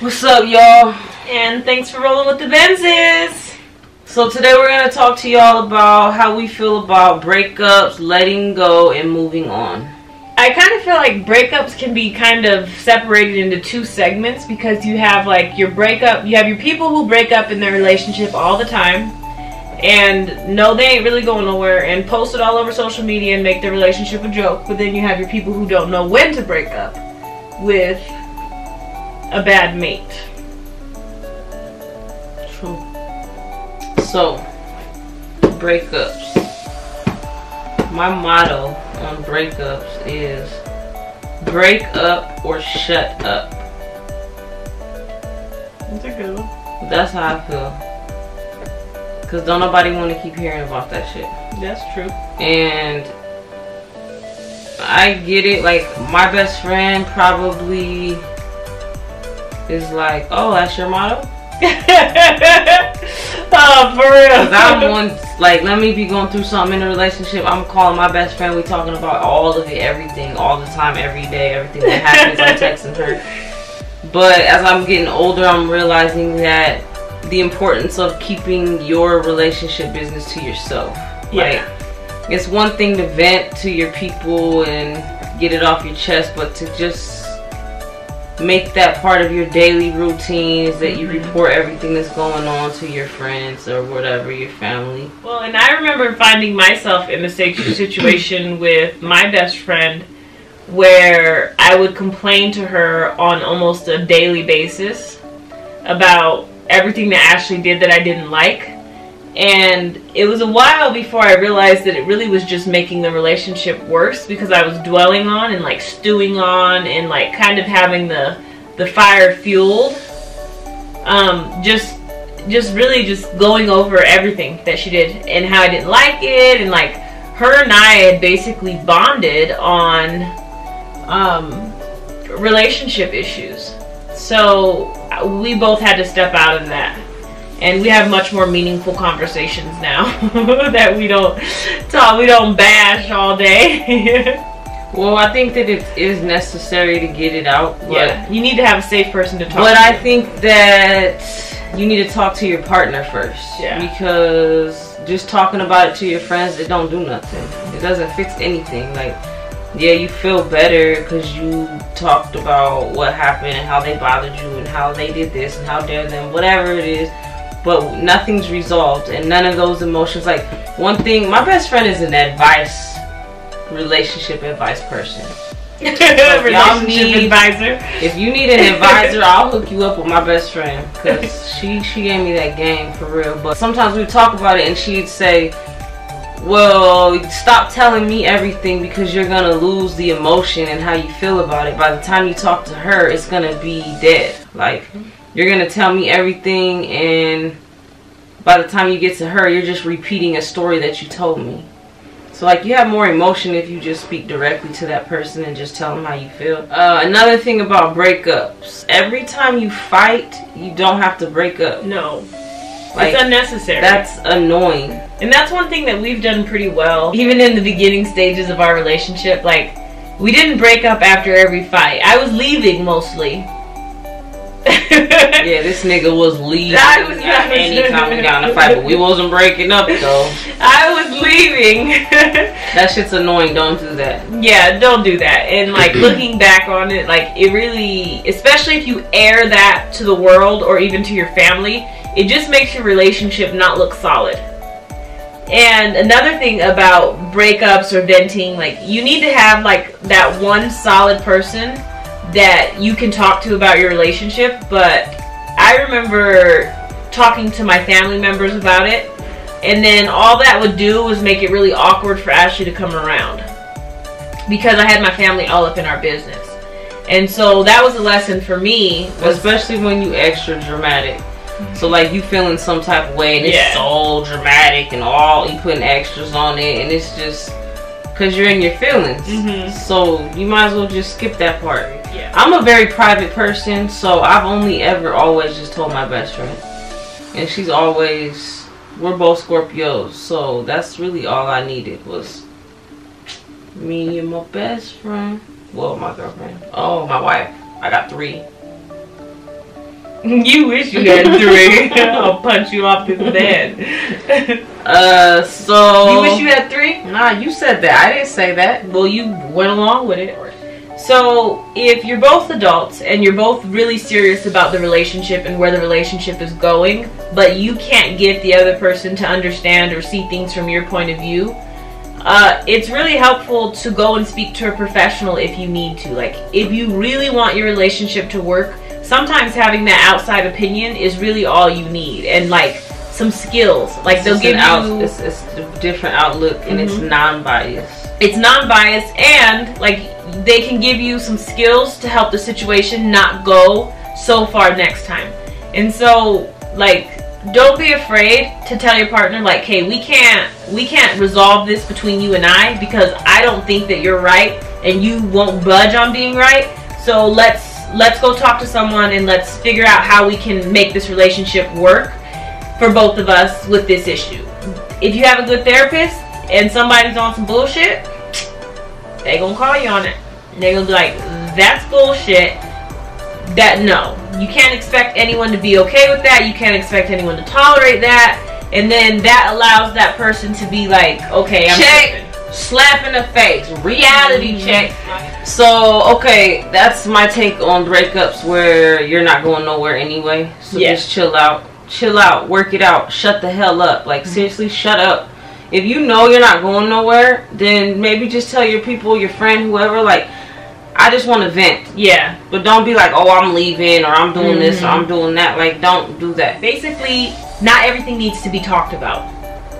What's up, y'all? And thanks for rolling with the Benzes. So today we're gonna talk to y'all about how we feel about breakups, letting go, and moving on. I kind of feel like breakups can be kind of separated into two segments because you have like your breakup, you have your people who break up in their relationship all the time and no, they ain't really going nowhere and post it all over social media and make their relationship a joke. But then you have your people who don't know when to break up with a bad mate. True. So, breakups. My motto on breakups is break up or shut up. That's a good one. That's how I feel. Cause don't nobody want to keep hearing about that shit. That's true. And I get it. Like my best friend probably is like, "Oh, that's your motto." oh, for real. Cause I'm one. Like, let me be going through something in a relationship. I'm calling my best friend. We talking about all of it, everything, all the time, every day, everything that happens. I'm texting her. But as I'm getting older, I'm realizing that the importance of keeping your relationship business to yourself. Yeah. Like, it's one thing to vent to your people and get it off your chest, but to just make that part of your daily routine is that you Mhm. report everything that's going on to your friends or whatever, your family. Well, and I remember finding myself in a situ- situation with my best friend where I would complain to her on almost a daily basis about everything that Ashley did that I didn't like. And it was a while before I realized that it really was just making the relationship worse because I was dwelling on and like stewing on and like kind of having the the fire fueled. Um, just just really just going over everything that she did and how I didn't like it and like her and I had basically bonded on um, relationship issues. So we both had to step out of that. And we have much more meaningful conversations now that we don't talk, we don't bash all day. Well, I think that it is necessary to get it out. But, yeah, you need to have a safe person to talk But to. I think that you need to talk to your partner first. Yeah. Because just talking about it to your friends, it don't do nothing. It doesn't fix anything. Like, yeah, you feel better because you talked about what happened and how they bothered you and how they did this and how dare them, whatever it is. But nothing's resolved and none of those emotions. Like, one thing, my best friend is an advice, relationship advice person. relationship need- advisor. If you need an advisor, I'll hook you up with my best friend because she she gave me that game for real. But sometimes we talk about it and she'd say, "Well, stop telling me everything because you're gonna lose the emotion and how you feel about it. By the time you talk to her, it's gonna be dead. Like you're gonna tell me everything and." By the time you get to her, you're just repeating a story that you told me. So like you have more emotion if you just speak directly to that person and just tell them how you feel. Uh, another thing about breakups: every time you fight, you don't have to break up. No, Like it's unnecessary. that's annoying. And that's one thing that we've done pretty well, even in the beginning stages of our relationship. Like, we didn't break up after every fight. I was leaving mostly. Yeah, this nigga was leaving I was not- any got in a fight, but we wasn't breaking up though. I was leaving. That shit's annoying. Don't do that. yeah, don't do that. And like looking back on it, like it really, especially if you air that to the world or even to your family, it just makes your relationship not look solid. And another thing about breakups or venting, like you need to have like that one solid person that you can talk to about your relationship. But I remember talking to my family members about it, and then all that would do was make it really awkward for Ashley to come around because I had my family all up in our business. And so that was a lesson for me. Especially when you extra dramatic. So like you feeling some type of way and it's Yeah. so dramatic and all you putting extras on it and it's just because you're in your feelings. Mhm. So you might as well just skip that part. yeah. I'm a very private person, so I've only ever always just told my best friend. And she's always we're both Scorpios, so that's really all I needed was Me and my best friend. Well, my girlfriend. Oh, my wife. I got three. You wish you had three. I'll punch you off this bed. Uh, so. you wish you had three? Nah, you said that. I didn't say that. Well, you went along with it. So, if you're both adults and you're both really serious about the relationship and where the relationship is going, but you can't get the other person to understand or see things from your point of view, uh, it's really helpful to go and speak to a professional if you need to. Like, if you really want your relationship to work, sometimes having that outside opinion is really all you need. And, like, some skills. Like, It's they'll give you. out, it's, it's a different outlook and it's Mhm. non-biased. it's non-biased and like they can give you some skills to help the situation not go so far next time and so like don't be afraid to tell your partner like hey we can't we can't resolve this between you and i because i don't think that you're right and you won't budge on being right so let's let's go talk to someone and let's figure out how we can make this relationship work for both of us with this issue if you have a good therapist and somebody's on some bullshit, they gonna call you on it. They gonna be like, that's bullshit. That no. You can't expect anyone to be okay with that. You can't expect anyone to tolerate that. And then that allows that person to be like, okay, I'm Check. tripping. Slap in the face. Reality Mhm. check. So, okay, that's my take on breakups where you're not going nowhere anyway. So Yeah. just chill out. Chill out. Work it out. Shut the hell up. Like, seriously, shut up. If you know you're not going nowhere, then maybe just tell your people, your friend, whoever, like, I just want to vent. Yeah. But don't be like, oh, I'm leaving or I'm doing this or Mhm. I'm doing that. Like, don't do that. Basically, not everything needs to be talked about.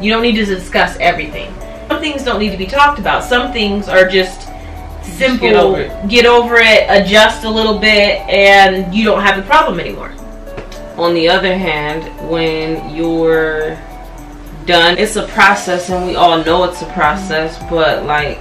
You don't need to discuss everything. Some things don't need to be talked about. Some things are just simple. get over it. get over it, adjust a little bit, and you don't have the problem anymore. On the other hand, when you're done, it's a process, and we all know it's a process, but like,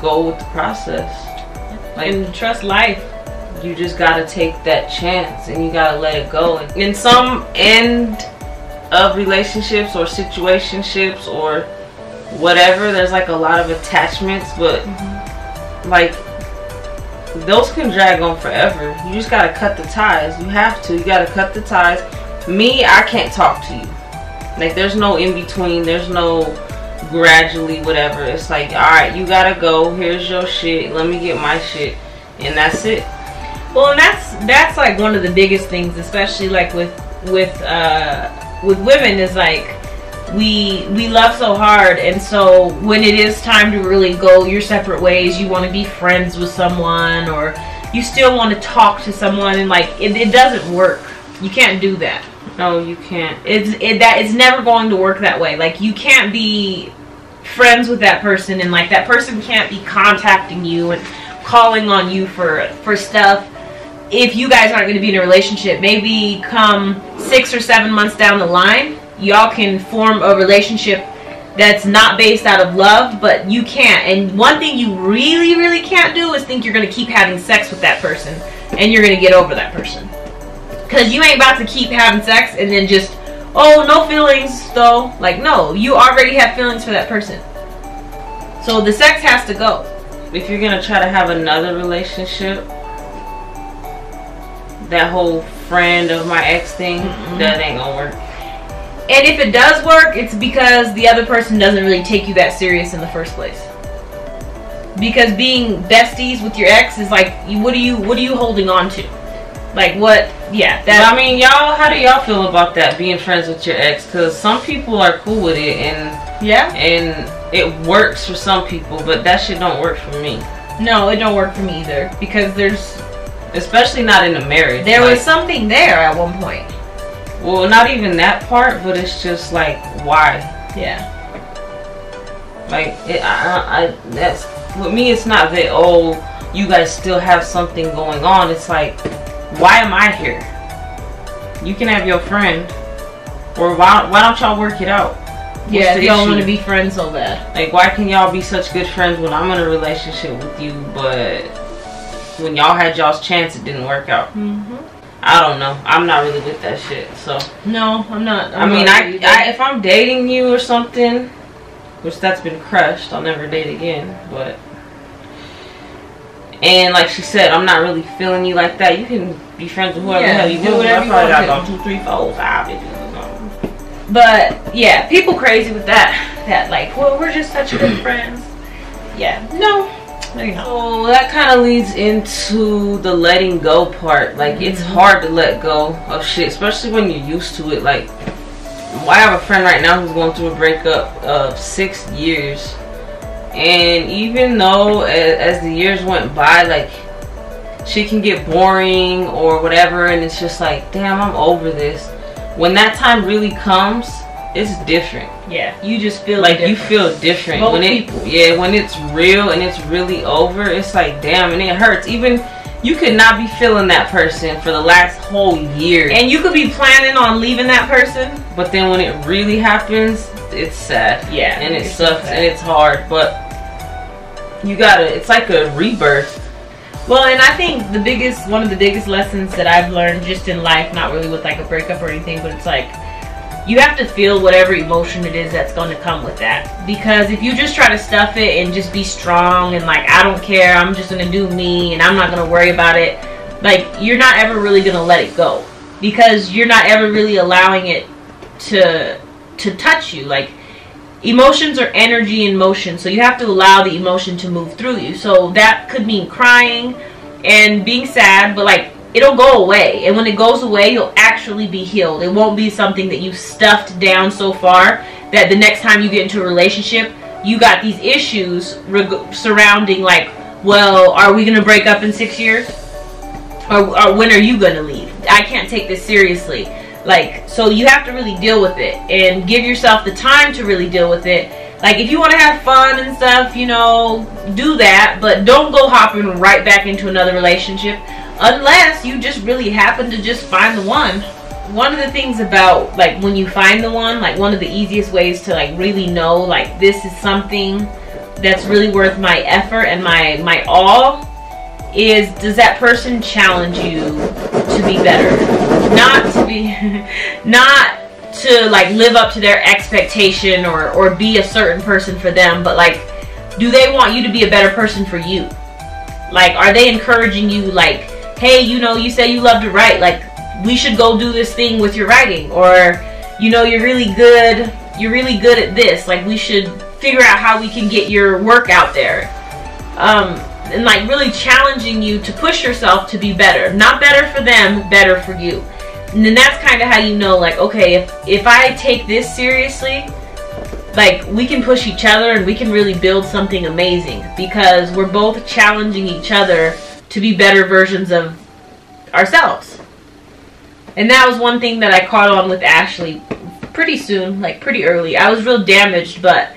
go with the process. Like, And trust life. you just gotta take that chance and you gotta let it go. In some end of relationships or situationships or whatever, there's like a lot of attachments, but like those can drag on forever. You just gotta cut the ties. You have to. You gotta cut the ties. Me, I can't talk to you. Like there's no in between. There's no gradually whatever. It's like, all right, you gotta go. Here's your shit. Let me get my shit, and that's it. Well, and that's that's like one of the biggest things, especially like with with uh, with women, is like we we love so hard, and so when it is time to really go your separate ways, you want to be friends with someone, or you still want to talk to someone, and like it, it doesn't work. You can't do that. No, you can't. It's it, that it's never going to work that way. Like you can't be friends with that person, and like that person can't be contacting you and calling on you for for stuff. If you guys aren't going to be in a relationship, maybe come six or seven months down the line, y'all can form a relationship that's not based out of love, but you can't. And one thing you really, really can't do is think you're going to keep having sex with that person and you're going to get over that person. Because you ain't about to keep having sex and then just, oh, no feelings though. Like, no, you already have feelings for that person. So the sex has to go. If you're gonna try to have another relationship, that whole friend of my ex thing, Mm-mm. that ain't gonna work. And if it does work, it's because the other person doesn't really take you that serious in the first place. Because being besties with your ex is like, what are you, what are you holding on to? Like what? Yeah, that. I mean, y'all, how do y'all feel about that? Being friends with your ex? Because some people are cool with it, and yeah. and it works for some people, but that shit don't work for me. No, it don't work for me either. Because there's, Especially not in a marriage. there Like, was something there at one point. well, not even that part, but it's just like why? Yeah. Like it, I, I, that's with me. It's not that oh, you guys still have something going on. It's like, why am I here? You can have your friend, or why why don't y'all work it out? What's yeah, the y'all want to be friends so bad. Like, why can y'all be such good friends when I'm in a relationship with you, but when y'all had y'all's chance, it didn't work out? Mm-hmm. I don't know. I'm not really with that shit. So No, I'm not. I I'm mean, not I. I if I'm dating you or something, which that's been crushed. I'll never date again, but. And like she said, I'm not really feeling you like that. You can be friends with whoever Yeah, hell you do whatever I you probably got about two, three, four, five bitches. But yeah, people crazy with that. That like, well, we're just such good friends. Yeah, no, you're. So that kind of leads into the letting go part. Like it's Mm-hmm. hard to let go of shit, especially when you're used to it. Like I have a friend right now who's going through a breakup of six years, and even though as, as the years went by, like she can get boring or whatever, and it's just like, damn, I'm over this. When that time really comes, it's different. Yeah, you just feel like you feel different. Both when it people. yeah when it's real and it's really over it's like damn and it hurts. Even you could not be feeling that person for the last whole year. And you could be planning on leaving that person. but then when it really happens it's sad. Yeah, and it sucks sad. and it's hard but you gotta it's like a rebirth. Well, and I think the biggest, one of the biggest lessons that I've learned just in life, not really with like a breakup or anything, but it's like you have to feel whatever emotion it is that's going to come with that. Because if you just try to stuff it and just be strong and like, I don't care, I'm just going to do me and I'm not going to worry about it, like, you're not ever really going to let it go. Because you're not ever really allowing it to to touch you. Like, emotions are energy in motion so you have to allow the emotion to move through you so that could mean crying and being sad but like it'll go away. And when it goes away you'll actually be healed. It won't be something that you stuffed down so far that the next time you get into a relationship you got these issues surrounding like well are we gonna break up in six years? Or, or when are you gonna leave? I can't take this seriously. Like so you have to really deal with it and give yourself the time to really deal with it. Like if you want to have fun and stuff you know do that but don't go hopping right back into another relationship unless you just really happen to just find the one. One of the things about like when you find the one like one of the easiest ways to like really know like this is something that's really worth my effort and my my all is does that person challenge you to be better? Not to be not to like live up to their expectation or or be a certain person for them but like do they want you to be a better person for you? Like are they encouraging you like hey you know you say you love to write. Like we should go do this thing with your writing. Or you know you're really good you're really good at this. Like we should figure out how we can get your work out there. Um and like really challenging you to push yourself to be better. Not better for them better for you. And then that's kind of how you know like okay if if i take this seriously like we can push each other and we can really build something amazing. Because we're both challenging each other to be better versions of ourselves. And that was one thing that i caught on with ashley pretty soon like pretty early. I was real damaged but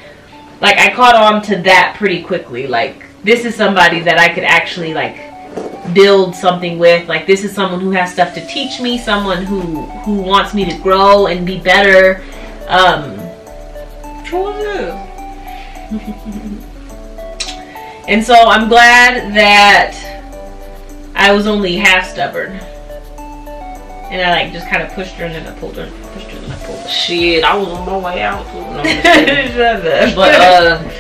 like i caught on to that pretty quickly. Like this is somebody that i could actually like build something with. Like this is someone who has stuff to teach me someone who who wants me to grow and be better. Um and so i'm glad that i was only half stubborn and i like just kind of pushed her and then i pulled her pushed her and then i pulled her shit i was on my way out. No, I'm just kidding. Shut up. but uh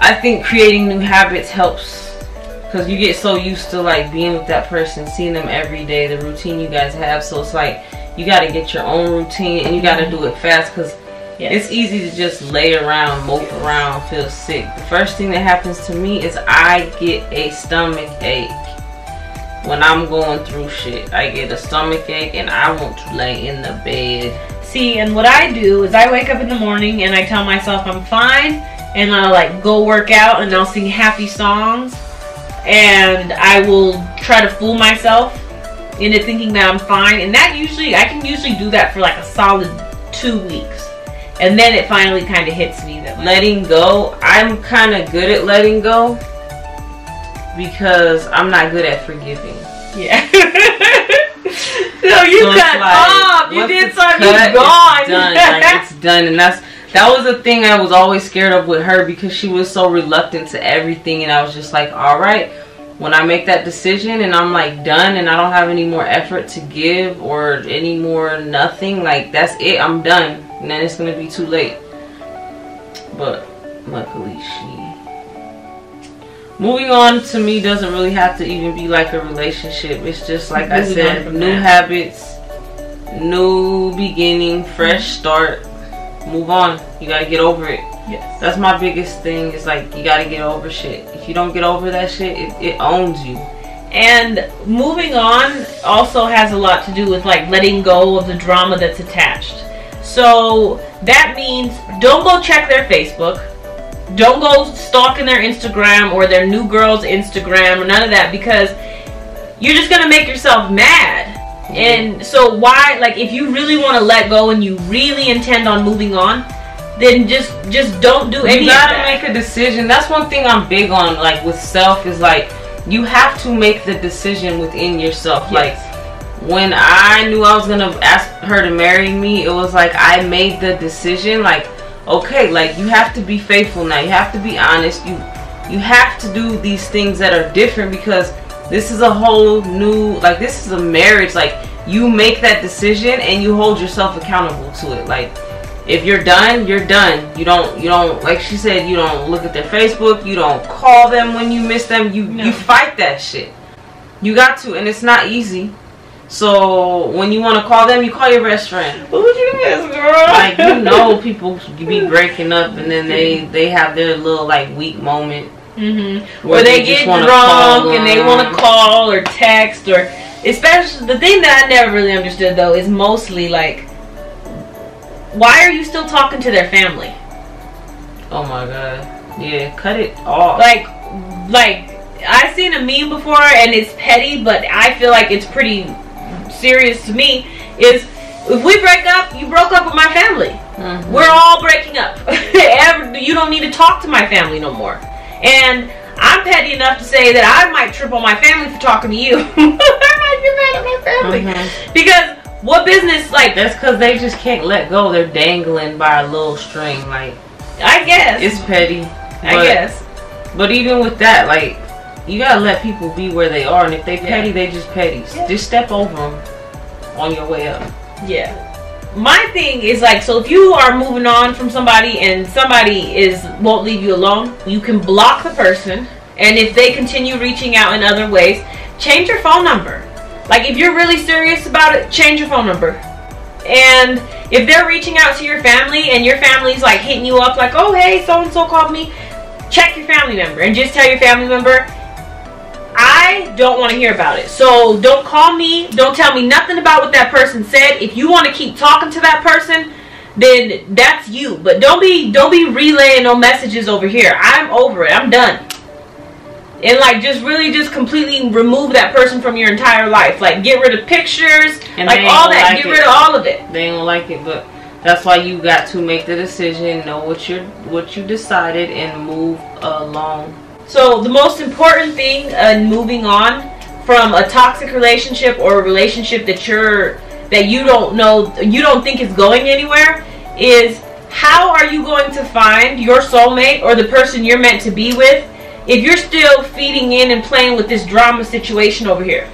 i think creating new habits helps because you get so used to like being with that person seeing them every day the routine you guys have so it's like you got to get your own routine and you got to do it fast because Yes. it's easy to just lay around mope around feel sick. The first thing that happens to me is i get a stomach ache when i'm going through shit. I get a stomach ache and i want to lay in the bed. See, and what I do is I wake up in the morning and I tell myself I'm fine, and I'll like go work out and I'll sing happy songs, and I will try to fool myself into thinking that I'm fine, and that usually I can usually do that for like a solid two weeks, and then it finally kind of hits me that letting go i'm kind of good at letting go because i'm not good at forgiving yeah. no, you So cut like, off. You did something. cut, gone. It's done. Like it's done, and that's that was the thing I was always scared of with her because she was so reluctant to everything, and I was just like, all right. When I make that decision and I'm like done and I don't have any more effort to give or any more nothing, like that's it. I'm done, and then it's gonna be too late. But luckily she moving on to me doesn't really have to even be like a relationship. It's just like I said, new that. habits, new beginning, fresh start. Move on. You gotta get over it. Yes. That's my biggest thing. Is like you gotta get over shit. If you don't get over that shit, it, it owns you. And moving on also has a lot to do with like letting go of the drama that's attached. So that means don't go check their Facebook. Don't go stalking their Instagram or their new girl's Instagram or none of that because you're just gonna make yourself mad. Mm-hmm. And so why like if you really want to let go and you really intend on moving on, then just just don't do any you gotta make a decision. That's one thing I'm big on. Like with self is like you have to make the decision within yourself. Like when I knew I was gonna ask her to marry me, it was like I made the decision. Like okay, like you have to be faithful now. You have to be honest. You you have to do these things that are different because this is a whole new like this is a marriage. Like you make that decision and you hold yourself accountable to it. Like if you're done, you're done. You don't you don't like she said you don't look at their Facebook, you don't call them when you miss them. You No. you fight that shit. You got to and it's not easy. So when you want to call them, you call your best friend. Who you miss, girl? Like you know people be breaking up and then they they have their little like weak moment. Mm-hmm. Where Or they, they get drunk and they want to call or text or especially the thing that I never really understood though is mostly like why are you still talking to their family? Oh my god. Yeah, cut it off. Like like I've seen a meme before and it's petty but I feel like it's pretty serious to me is if we break up, you broke up with my family. Mhm. We're all breaking up. You don't need to talk to my family no more. And I'm petty enough to say that I might trip on my family for talking to you. I might get mad at my family. Mhm. Because what business, like, That's because they just can't let go. They're dangling by a little string. Like I guess. it's petty. I but- guess. But even with that, like you gotta let people be where they are, and if they petty, Yeah. they just petty. Yeah. Just step over them on your way up. Yeah. My thing is like, so if you are moving on from somebody and somebody is won't leave you alone, you can block the person, and if they continue reaching out in other ways, change your phone number. Like if you're really serious about it, change your phone number. And if they're reaching out to your family and your family's like hitting you up like, oh hey, so and so called me, check your family member and just tell your family member, I don't want to hear about it. So don't call me. Don't tell me nothing about what that person said. If you want to keep talking to that person, then that's you. But don't be don't be relaying no messages over here. I'm over it. I'm done. And like just really just completely remove that person from your entire life. Like get rid of pictures, And like all that. like get it. rid of all of it. They don't like it, but that's why you got to make the decision, know what you what you decided, and move along. So the most important thing in moving on from a toxic relationship or a relationship that you're that you don't know you don't think is going anywhere is how are you going to find your soulmate or the person you're meant to be with if you're still feeding in and playing with this drama situation over here.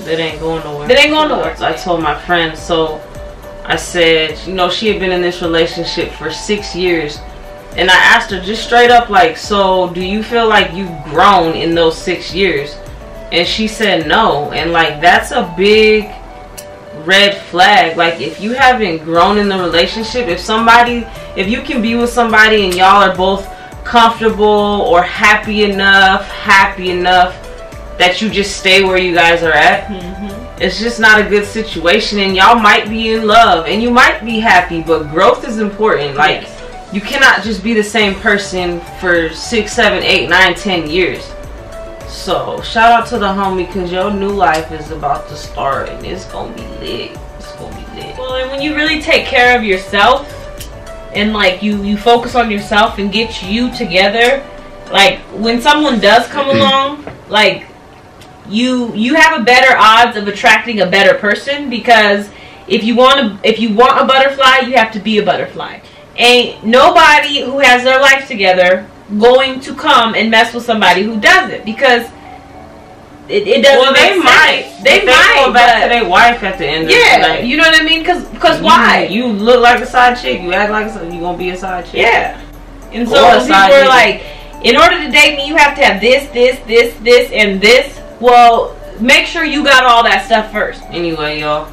That ain't going nowhere. That ain't going nowhere. I told my friend, so I said, you know, she had been in this relationship for six years. And I asked her just straight up, like, so do you feel like you've grown in those six years? And she said no. And, like, that's a big red flag. Like, if you haven't grown in the relationship, if somebody, if you can be with somebody and y'all are both comfortable or happy enough, happy enough that you just stay where you guys are at, mm-hmm. it's just not a good situation and y'all might be in love and you might be happy but growth is important like. You cannot just be the same person for six seven eight nine ten years. So shout out to the homie because your new life is about to start and it's gonna be lit. It's gonna be lit. Well, and when you really take care of yourself and like you you focus on yourself and get you together, like when someone does come mm-hmm. along, like you you have a better odds of attracting a better person because if you want a, if you want a butterfly, you have to be a butterfly. Ain't nobody who has their life together going to come and mess with somebody who doesn't because it, it doesn't matter. well they might sense. they might go back but- to their wife at the end of yeah, the you know what I mean? Because You- why? you look like a side chick you act like a, you gonna be a side chick yeah. And so people are like, in order to date me, you have to have this, this, this, this, and this. Well, make sure you got all that stuff first. Anyway, y'all,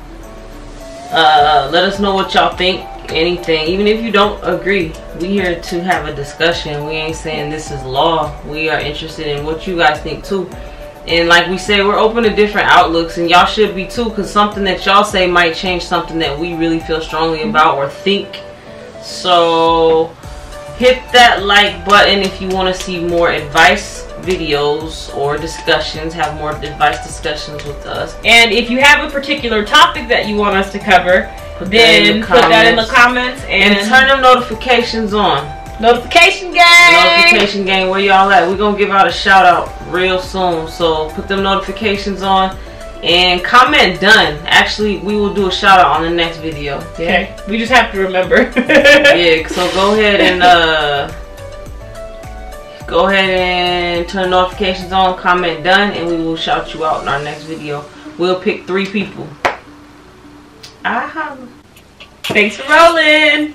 uh, let us know what y'all think. Anything, even if you don't agree, we here to have a discussion. We ain't saying this is law. We are interested in what you guys think too. And like we said, we're open to different outlooks, and y'all should be too, because something that y'all say might change something that we really feel strongly about or think. So hit that like button if you want to see more advice videos or discussions, have more advice discussions with us. And if you have a particular topic that you want us to cover, Put that then the put that in the comments. and, And turn them notifications on. notification gang. Notification gang, where y'all at? We're gonna give out a shout out real soon. So put them notifications on and comment done. Actually, we will do a shout out on the next video. Okay, we just have to remember. Yeah, so go ahead and uh go ahead and turn notifications on, comment done, and we will shout you out in our next video. We'll pick three people. Ah. Thanks for rolling.